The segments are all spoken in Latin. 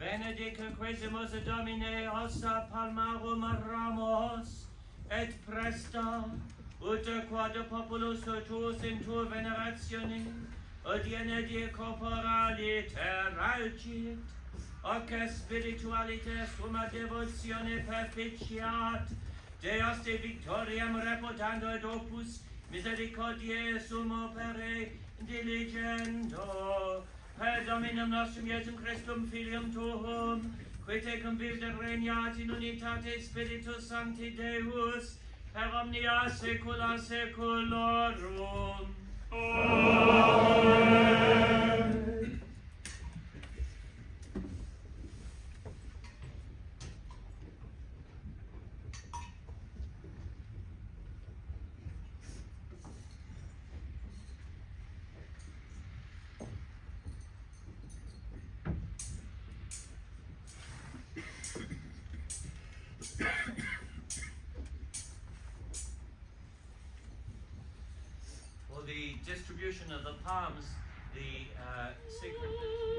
Benedictum quesimus Domine ossa palmarum ramos, et presta, ut quod populus tuus in tuo veneratione, odiene die corporali te ralcit, hoc spiritualite summa devotione perficiat, Deos te victoriam reputando et opus misericordiae sum opere diligendo, per dominum nostrum Iesum Christum Filium Tuum, qui tecum virde regnat in unitate Spiritus Sancti Deus, per omnia saecula saeculorum. Amen. Distribution of the palms, the uh, sacred.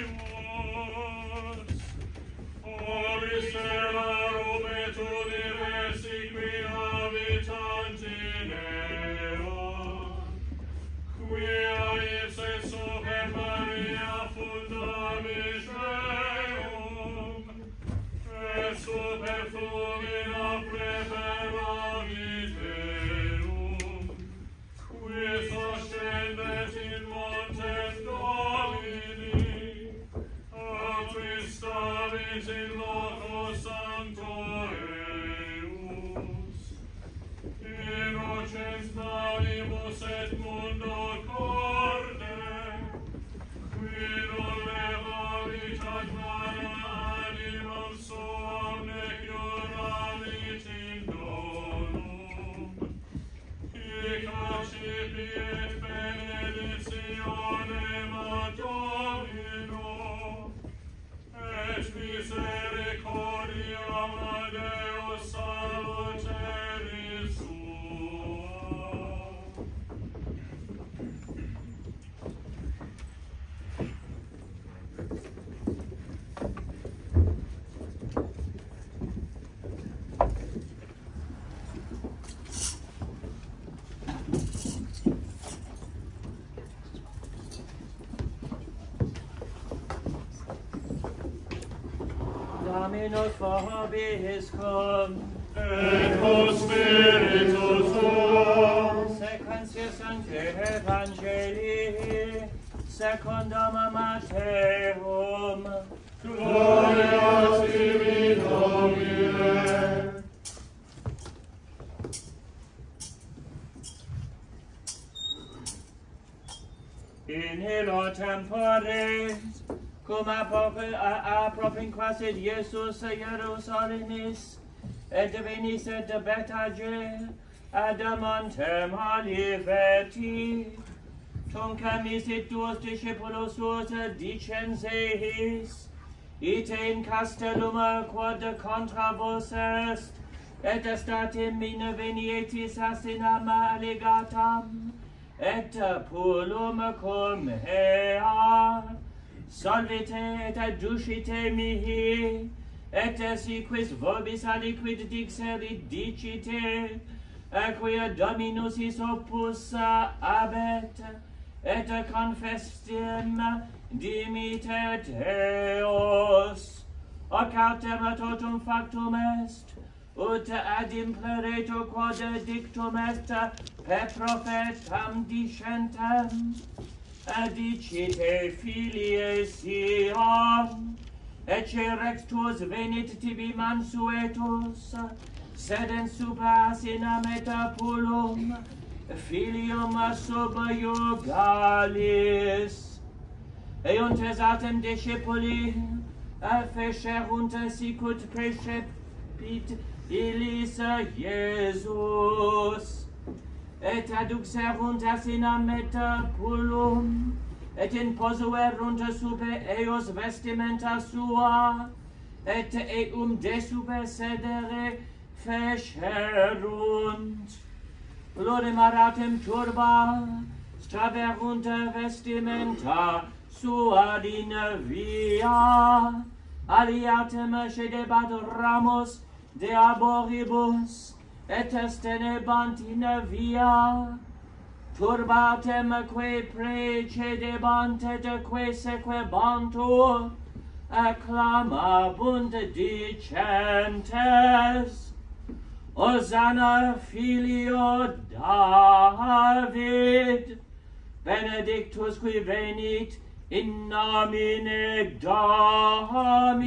Hey, Dominus vobiscum. Et hoc spiritus tuo. Sequentia Sancti Evangelii, secundum Matteum Gloria tibi, Domine. In illo tempore, cum apropinquasit Iesus Ierusalimis, et venis et Bethage, ad amantem aliveti. Tunca misit duos discipulos suos et dicens eis, ite in castellum quod contra vos est, et estatim mine venietis asinam allegatam, et pullum cum ea, Solvite et adducite mihi, et esi quis vobis aliquid dixerit dicite, aquia Dominus his opus abet, et confestim dimitet eos. Hoc autem totum factum est, ut adimplereto quod dictum est per profetam discentem, dicite filie Sion, ecce rectus venit tibi mansuetus, sed in supas in ametapulum, filium sub iugalis. Euntes atem discipuli, fecerunt sicut preceptit illis Iesus et aduxerunt in meta pullum, et in posuerunt sub eos vestimenta sua, et eum de super sedere fescerunt. Lorem aratem turba, straverunt vestimenta sua din via, aliatem cedebat ramos de aboribus, et est tenebant in via, turbatem que precedebant et que sequebantur, acclamabunt dicentes, Hosanna filio David, benedictus qui venit in nomine Domini.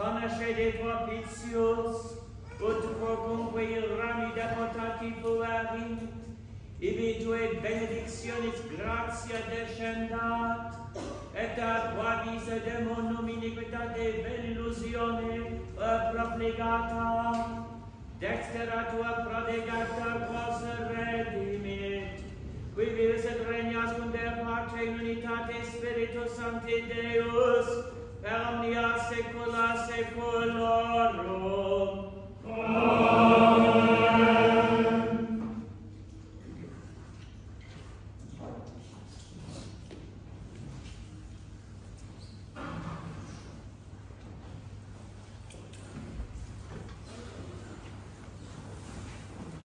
conoscedevo propitius, ut quocunque il rami da potati puerit, ibi tue benedictionis gratia descendat, et ad quavis demonum iniquitate iniquitate verillusione proflegata, dextera tua prodegata quos redimit, qui vives et regnas cum de pace in unitate Spiritus Sancti Deus, omnia saecula saeculorum. Amen.